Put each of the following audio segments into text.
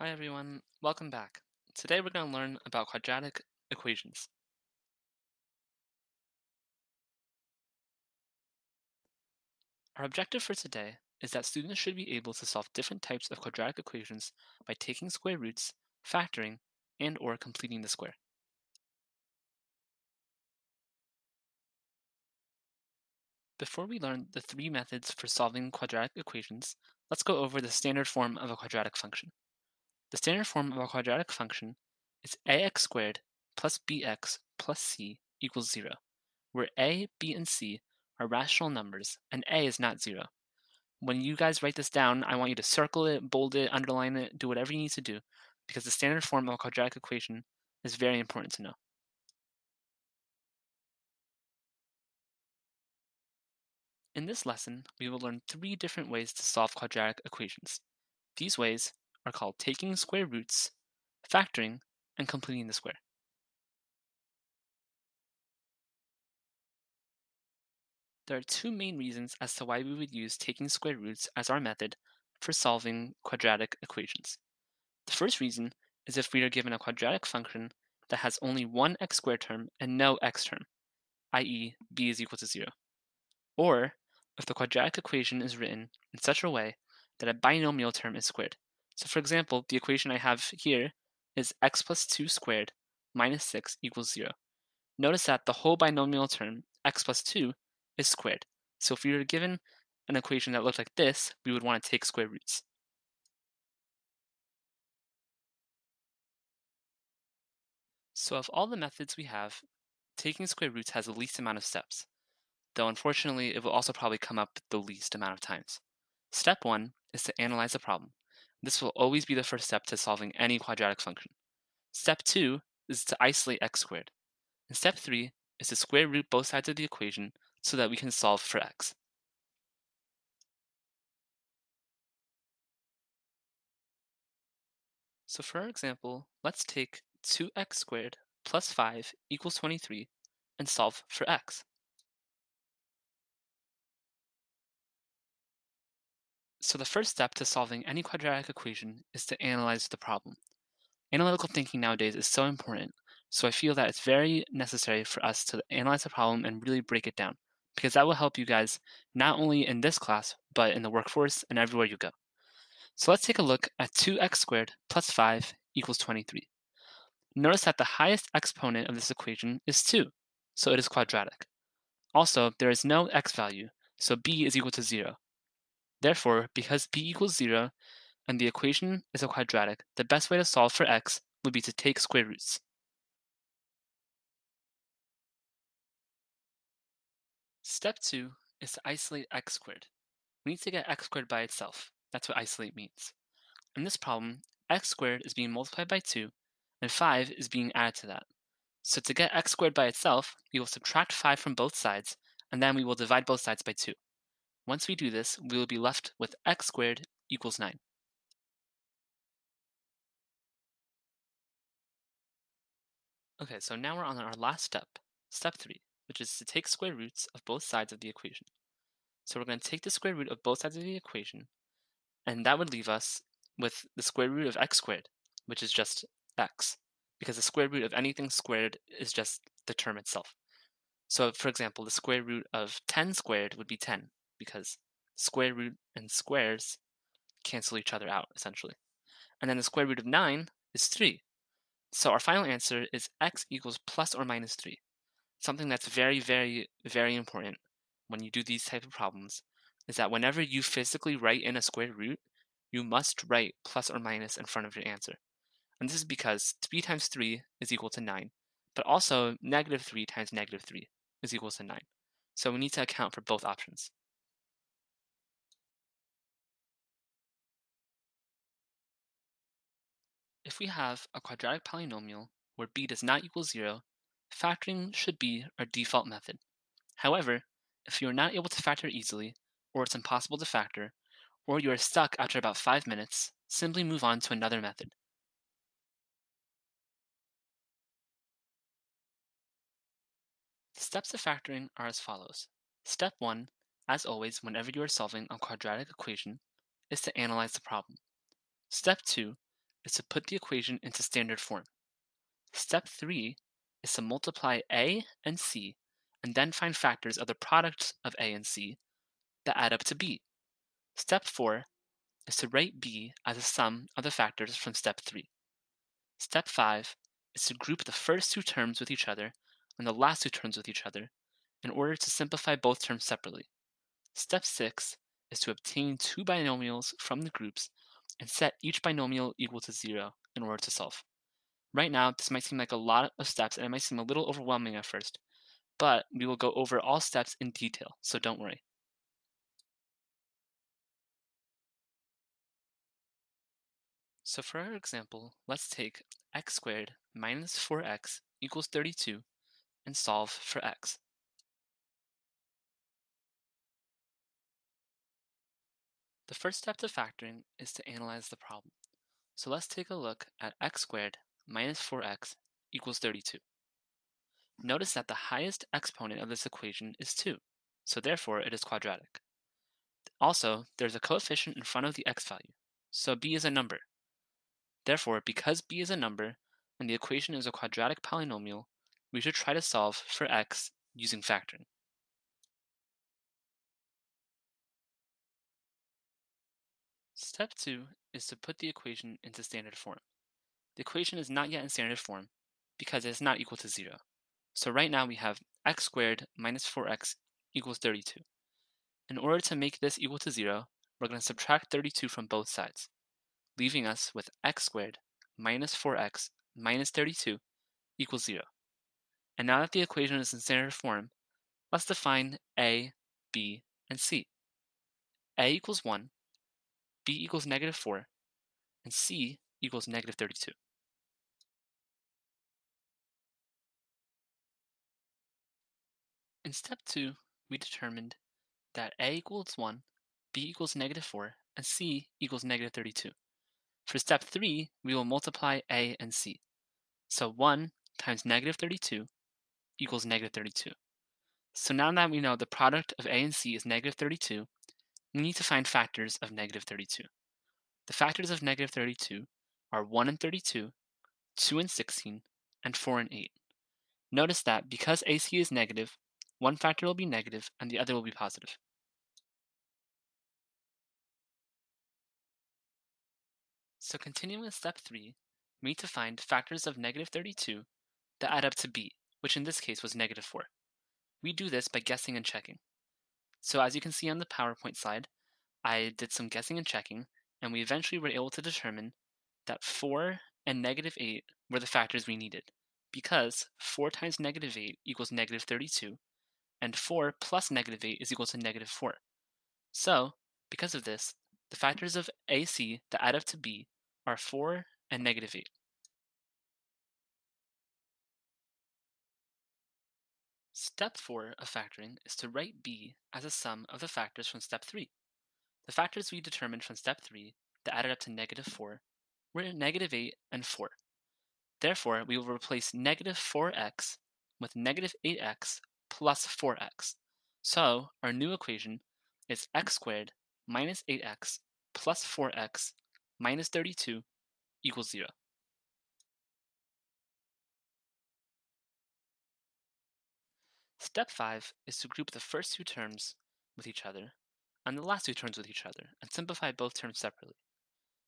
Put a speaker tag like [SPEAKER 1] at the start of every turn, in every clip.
[SPEAKER 1] Hi everyone, welcome back. Today we're going to learn about quadratic equations. Our objective for today is that students should be able to solve different types of quadratic equations by taking square roots, factoring, and or completing the square. Before we learn the three methods for solving quadratic equations, let's go over the standard form of a quadratic function. The standard form of a quadratic function is ax squared plus bx plus c equals 0, where a, b, and c are rational numbers and a is not 0. When you guys write this down, I want you to circle it, bold it, underline it, do whatever you need to do, because the standard form of a quadratic equation is very important to know. In this lesson, we will learn three different ways to solve quadratic equations. These ways are called taking square roots, factoring, and completing the square. There are two main reasons as to why we would use taking square roots as our method for solving quadratic equations. The first reason is if we are given a quadratic function that has only one x squared term and no x term, i.e. b is equal to 0. Or if the quadratic equation is written in such a way that a binomial term is squared. So for example, the equation I have here is x plus 2 squared minus 6 equals 0. Notice that the whole binomial term, x plus 2, is squared. So if we were given an equation that looked like this, we would want to take square roots. So of all the methods we have, taking square roots has the least amount of steps, though unfortunately it will also probably come up the least amount of times. Step 1 is to analyze the problem. This will always be the first step to solving any quadratic function. Step 2 is to isolate x squared. And step 3 is to square root both sides of the equation so that we can solve for x. So for our example, let's take 2x squared plus 5 equals 23 and solve for x. So the first step to solving any quadratic equation is to analyze the problem. Analytical thinking nowadays is so important, so I feel that it's very necessary for us to analyze the problem and really break it down, because that will help you guys not only in this class, but in the workforce and everywhere you go. So let's take a look at 2x squared plus 5 equals 23. Notice that the highest exponent of this equation is 2, so it is quadratic. Also, there is no x value, so b is equal to 0. Therefore, because b equals 0 and the equation is a quadratic, the best way to solve for x would be to take square roots. Step 2 is to isolate x squared. We need to get x squared by itself. That's what isolate means. In this problem, x squared is being multiplied by 2, and 5 is being added to that. So to get x squared by itself, we will subtract 5 from both sides, and then we will divide both sides by 2. Once we do this, we will be left with x squared equals 9. Okay, so now we're on our last step, step 3, which is to take square roots of both sides of the equation. So we're going to take the square root of both sides of the equation, and that would leave us with the square root of x squared, which is just x, because the square root of anything squared is just the term itself. So for example, the square root of 10 squared would be 10, because square root and squares cancel each other out, essentially. And then the square root of 9 is 3. So our final answer is x equals plus or minus 3. Something that's very, very, very important when you do these type of problems is that whenever you physically write in a square root, you must write plus or minus in front of your answer. And this is because 3 times 3 is equal to 9, but also negative 3 times negative 3 is equal to 9. So we need to account for both options. If we have a quadratic polynomial where b does not equal 0, factoring should be our default method. However, if you are not able to factor easily, or it's impossible to factor, or you are stuck after about 5 minutes, simply move on to another method. The steps of factoring are as follows. Step 1, as always whenever you are solving a quadratic equation, is to analyze the problem. Step 2 is to put the equation into standard form. Step 3 is to multiply a and c and then find factors of the product of a and c that add up to b. Step 4 is to write b as a sum of the factors from step 3. Step 5 is to group the first two terms with each other and the last two terms with each other in order to simplify both terms separately. Step 6 is to obtain two binomials from the groups and set each binomial equal to 0 in order to solve. Right now, this might seem like a lot of steps and it might seem a little overwhelming at first, but we will go over all steps in detail, so don't worry. So for our example, let's take x squared minus 4x equals 32 and solve for x. The first step to factoring is to analyze the problem. So let's take a look at x squared minus 4x equals 32. Notice that the highest exponent of this equation is 2, so therefore it is quadratic. Also, there's a coefficient in front of the x value, so b is a number. Therefore, because b is a number and the equation is a quadratic polynomial, we should try to solve for x using factoring. Step 2 is to put the equation into standard form. The equation is not yet in standard form because it is not equal to 0. So right now we have x squared minus 4x equals 32. In order to make this equal to 0, we're going to subtract 32 from both sides, leaving us with x squared minus 4x minus 32 equals 0. And now that the equation is in standard form, let's define a, b, and c. a equals 1, b equals negative 4, and c equals negative 32. In step 2, we determined that a equals 1, b equals negative 4, and c equals negative 32. For step 3, we will multiply a and c. So 1 times negative 32 equals negative 32. So now that we know the product of a and c is negative 32, we need to find factors of negative 32. The factors of negative 32 are 1 and 32, 2 and 16, and 4 and 8. Notice that because AC is negative, one factor will be negative and the other will be positive. So continuing with step 3, we need to find factors of negative 32 that add up to b, which in this case was negative 4. We do this by guessing and checking. So as you can see on the PowerPoint slide, I did some guessing and checking, and we eventually were able to determine that 4 and negative 8 were the factors we needed, because 4 times negative 8 equals negative 32, and 4 plus negative 8 is equal to negative 4. So, because of this, the factors of AC that add up to B are 4 and negative 8. Step 4 of factoring is to write B as a sum of the factors from step 3. The factors we determined from step 3 that added up to negative 4 were negative 8 and 4. Therefore, we will replace negative 4x with negative 8x plus 4x. So our new equation is x squared minus 8x plus 4x minus 32 equals 0. Step 5 is to group the first two terms with each other and the last two terms with each other and simplify both terms separately.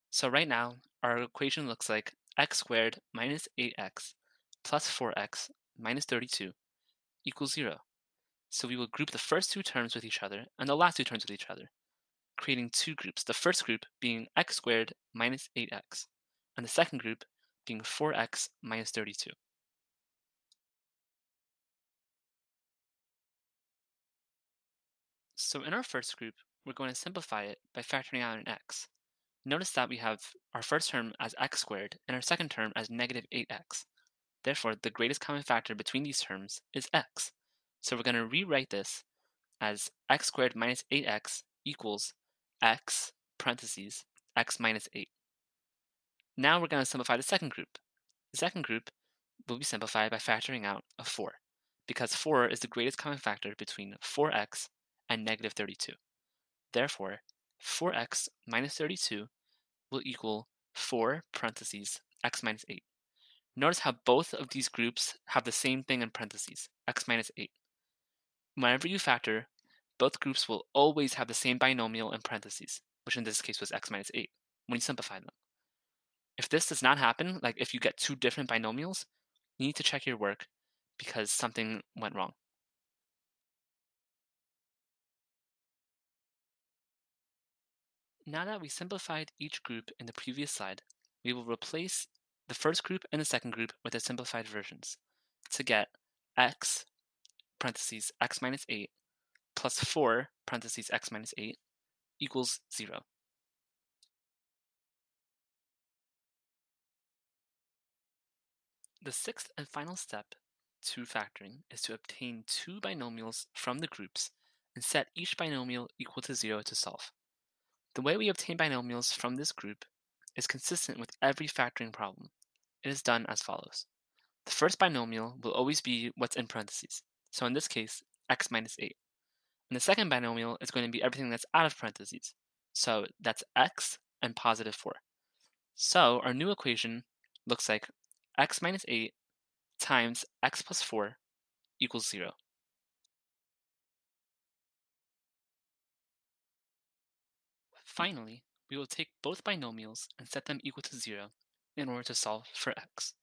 [SPEAKER 1] So right now, our equation looks like x squared minus 8x plus 4x minus 32 equals 0. So we will group the first two terms with each other and the last two terms with each other, creating two groups. The first group being x squared minus 8x, and the second group being 4x minus 32. So in our first group, we're going to simplify it by factoring out an x. Notice that we have our first term as x squared and our second term as negative 8x. Therefore, the greatest common factor between these terms is x. So we're going to rewrite this as x squared minus 8x equals x parentheses x minus 8. Now we're going to simplify the second group. The second group will be simplified by factoring out a 4, because 4 is the greatest common factor between 4x and negative 32. Therefore, 4x minus 32 will equal 4 parentheses x minus 8. Notice how both of these groups have the same thing in parentheses, x minus 8. Whenever you factor, both groups will always have the same binomial in parentheses, which in this case was x minus 8, when you simplify them. If this does not happen, like if you get two different binomials, you need to check your work because something went wrong. Now that we simplified each group in the previous slide, we will replace the first group and the second group with the simplified versions to get x parentheses x minus 8 plus 4 parentheses x minus 8 equals 0. The sixth and final step to factoring is to obtain two binomials from the groups and set each binomial equal to 0 to solve. The way we obtain binomials from this group is consistent with every factoring problem. It is done as follows. The first binomial will always be what's in parentheses. So in this case, x minus 8. And the second binomial is going to be everything that's out of parentheses. So that's x and positive 4. So our new equation looks like x minus 8 times x plus 4 equals 0. Finally, we will take both binomials and set them equal to 0 in order to solve for x.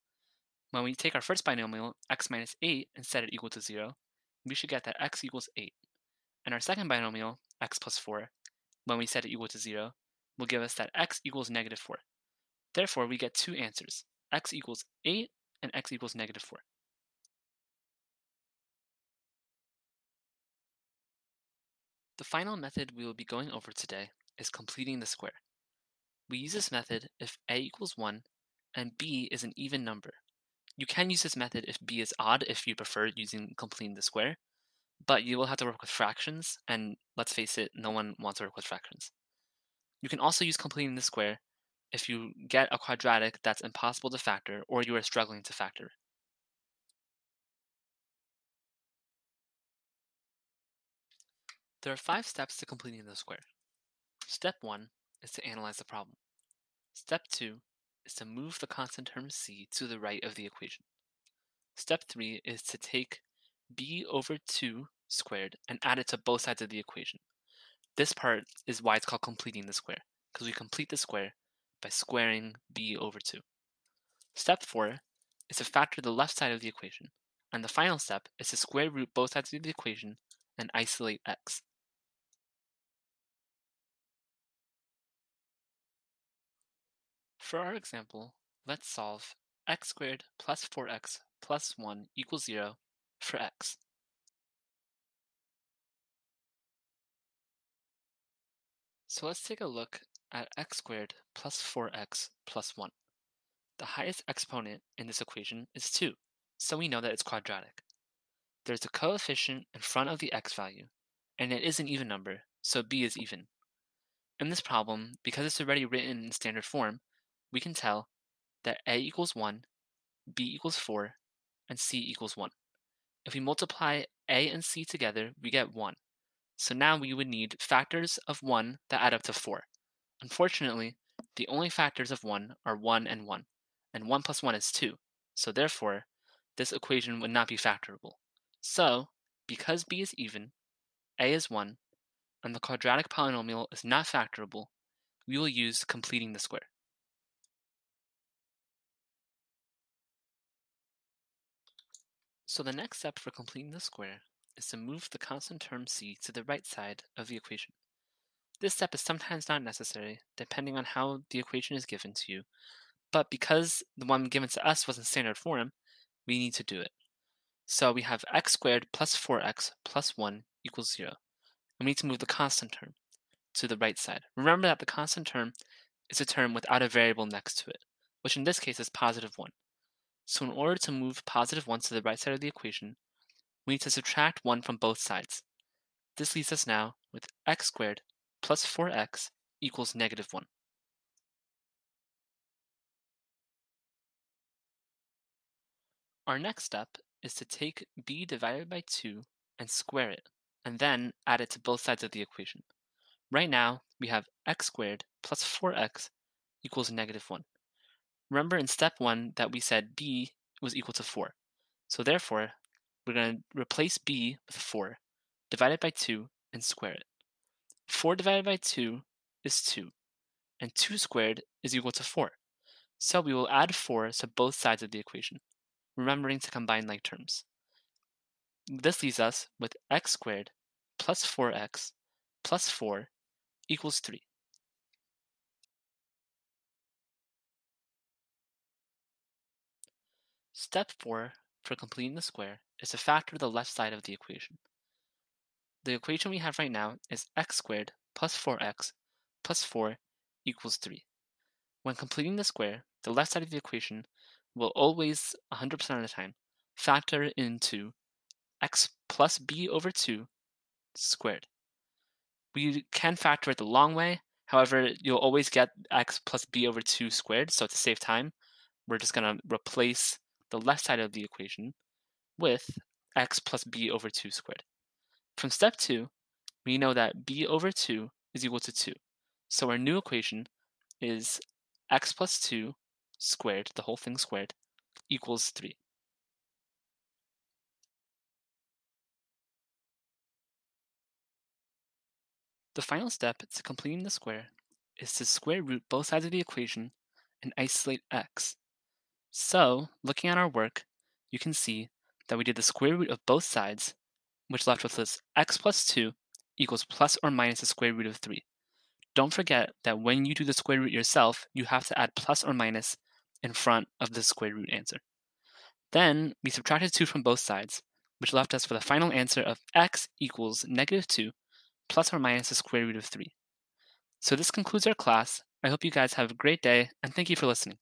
[SPEAKER 1] When we take our first binomial, x minus 8, and set it equal to 0, we should get that x equals 8. And our second binomial, x plus 4, when we set it equal to 0, will give us that x equals negative 4. Therefore, we get two answers, x equals 8 and x equals negative 4. The final method we will be going over today is completing the square. We use this mm-hmm. method if a equals 1 and b is an even number. You can use this method if b is odd if you prefer using completing the square, but you will have to work with fractions, and let's face it, no one wants to work with fractions. You can also use completing the square if you get a quadratic that's impossible to factor or you are struggling to factor. There are five steps to completing the square. Step 1 is to analyze the problem. Step 2 is to move the constant term c to the right of the equation. Step 3 is to take b over 2 squared and add it to both sides of the equation. This part is why it's called completing the square, because we complete the square by squaring b over 2. Step 4 is to factor the left side of the equation, and the final step is to square root both sides of the equation and isolate x. For our example, let's solve x squared plus 4x plus 1 equals 0 for x. So let's take a look at x squared plus 4x plus 1. The highest exponent in this equation is 2, so we know that it's quadratic. There's a coefficient in front of the x value, and it is an even number, so b is even. In this problem, because it's already written in standard form, we can tell that a equals 1, b equals 4, and c equals 1. If we multiply a and c together, we get 1. So now we would need factors of 1 that add up to 4. Unfortunately, the only factors of 1 are 1 and 1, and 1 plus 1 is 2. So therefore, this equation would not be factorable. So, because b is even, a is 1, and the quadratic polynomial is not factorable, we will use completing the square. So the next step for completing the square is to move the constant term c to the right side of the equation. This step is sometimes not necessary, depending on how the equation is given to you, but because the one given to us was in standard form, we need to do it. So we have x squared plus 4x plus 1 equals 0. And we need to move the constant term to the right side. Remember that the constant term is a term without a variable next to it, which in this case is positive 1. So in order to move positive 1 to the right side of the equation, we need to subtract 1 from both sides. This leaves us now with x squared plus 4x equals negative 1. Our next step is to take b divided by 2 and square it, and then add it to both sides of the equation. Right now, we have x squared plus 4x equals negative 1. Remember in step 1 that we said b was equal to 4. So therefore, we're going to replace b with 4, divide it by 2, and square it. 4 divided by 2 is 2, and 2 squared is equal to 4. So we will add 4 to both sides of the equation, remembering to combine like terms. This leaves us with x squared plus 4x plus 4 equals 3. Step 4 for completing the square is to factor the left side of the equation. The equation we have right now is x squared plus 4x plus 4 equals 3. When completing the square, the left side of the equation will always, 100% of the time, factor into x plus b over 2 squared. We can factor it the long way. However, you'll always get x plus b over 2 squared. So to save time, we're just going to replace the left side of the equation with x plus b over 2 squared. From step 2, we know that b over 2 is equal to 2. So our new equation is x plus 2 squared, the whole thing squared, equals 3. The final step to completing the square is to square root both sides of the equation and isolate x. So, looking at our work, you can see that we did the square root of both sides, which left with us x plus 2 equals plus or minus the square root of 3. Don't forget that when you do the square root yourself, you have to add plus or minus in front of the square root answer. Then we subtracted 2 from both sides, which left us with a final answer of x equals negative 2 plus or minus the square root of 3. So this concludes our class. I hope you guys have a great day, and thank you for listening.